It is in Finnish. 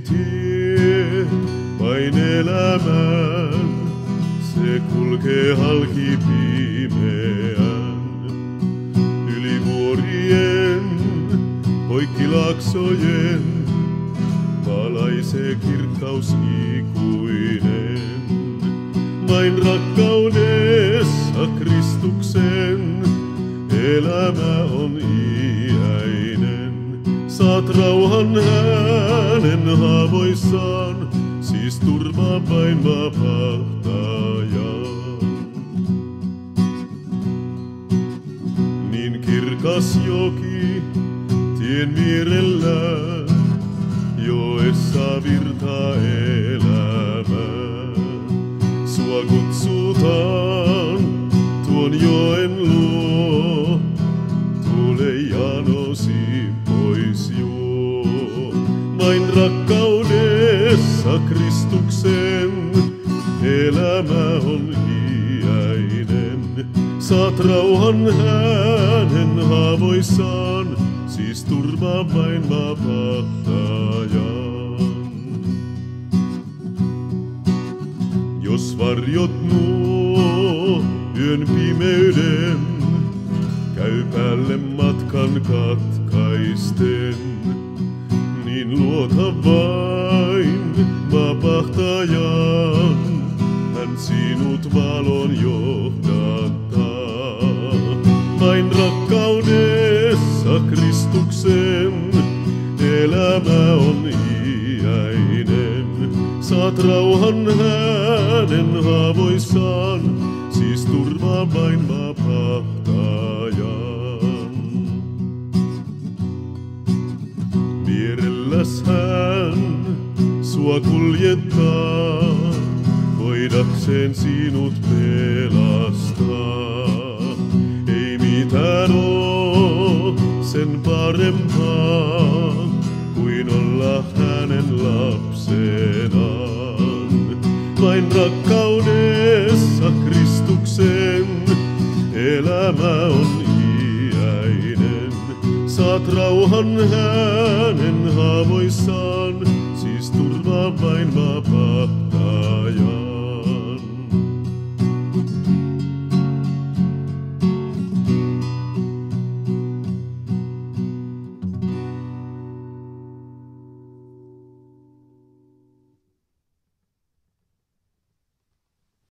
tie vain elämään. Se kulkee halki pimeän. Yli vuorien, poikki laaksojen, valaisee kirkkaus ikuinen. Vain rakkaudessa Kristuksen Saat rauhan hänen haavoissaan, siis turvaa vain vapahtajan. Niin kirkas joki tien vierellä, joessa virtaa rakkaudessa Kristuksen elämä on iäinen. Saat rauhan hänen haavoissaan, siis turvaa vain vapahtajan. Jos varjot nuo yön pimeyden, käy päälle matkan katkaisten, niin luota vain Kristuksen elämä on iäinen. Saat rauhan hänen haavoissaan, siis turvaa vain vapahtajan. Vierelläs hän sua kuljettaa, voidakseen sinut pelastaa. Ei mitään oo sen parempaa kuin olla hänen lapsenaan. Vain rakkaudessa Kristuksen elämä on iäinen. Saat rauhan hänen haavoissaan, siis turvaa vain vapaa